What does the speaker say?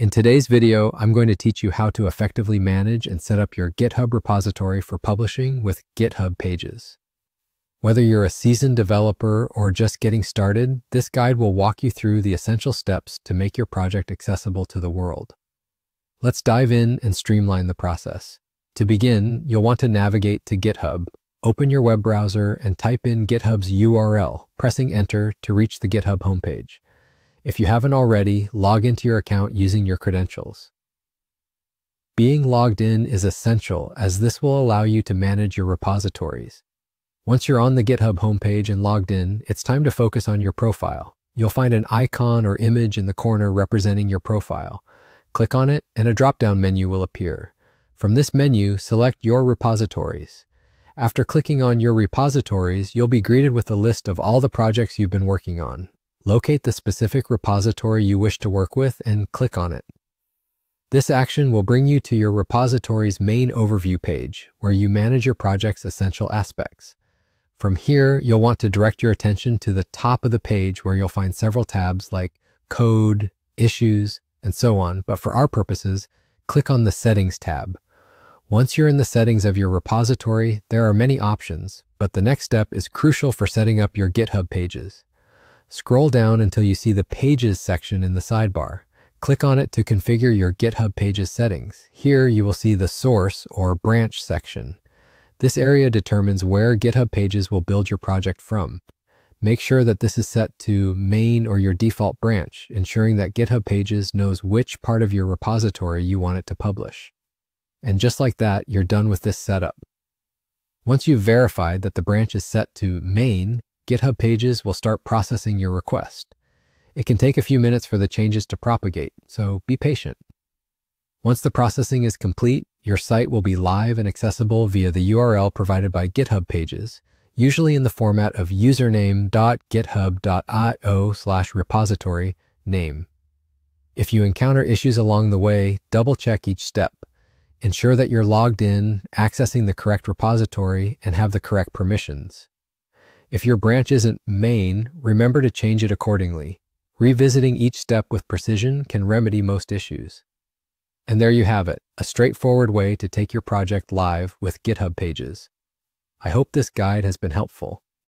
In today's video, I'm going to teach you how to effectively manage and set up your GitHub repository for publishing with GitHub Pages. Whether you're a seasoned developer or just getting started, this guide will walk you through the essential steps to make your project accessible to the world. Let's dive in and streamline the process. To begin, you'll want to navigate to GitHub. Open your web browser and type in GitHub's URL, pressing enter to reach the GitHub homepage. If you haven't already, log into your account using your credentials. Being logged in is essential as this will allow you to manage your repositories. Once you're on the GitHub homepage and logged in, it's time to focus on your profile. You'll find an icon or image in the corner representing your profile. Click on it and a drop-down menu will appear. From this menu, select your repositories. After clicking on your repositories, you'll be greeted with a list of all the projects you've been working on. Locate the specific repository you wish to work with and click on it. This action will bring you to your repository's main overview page, where you manage your project's essential aspects. From here, you'll want to direct your attention to the top of the page where you'll find several tabs like Code, Issues, and so on, but for our purposes, click on the Settings tab. Once you're in the settings of your repository, there are many options, but the next step is crucial for setting up your GitHub pages. Scroll down until you see the Pages section in the sidebar. Click on it to configure your GitHub Pages settings. Here you will see the Source or Branch section. This area determines where GitHub Pages will build your project from. Make sure that this is set to main or your default branch, ensuring that GitHub Pages knows which part of your repository you want it to publish. And just like that, you're done with this setup. Once you've verified that the branch is set to main, GitHub Pages will start processing your request. It can take a few minutes for the changes to propagate, so be patient. Once the processing is complete, your site will be live and accessible via the URL provided by GitHub Pages, usually in the format of username.github.io slash repository name. If you encounter issues along the way, double check each step. Ensure that you're logged in, accessing the correct repository, and have the correct permissions. If your branch isn't main, remember to change it accordingly. Revisiting each step with precision can remedy most issues. And there you have it, a straightforward way to take your project live with GitHub pages. I hope this guide has been helpful.